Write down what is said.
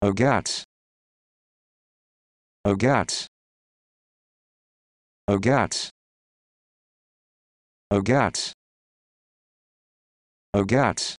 Ogats. Ogats. Ogats. Ogats. Ogats.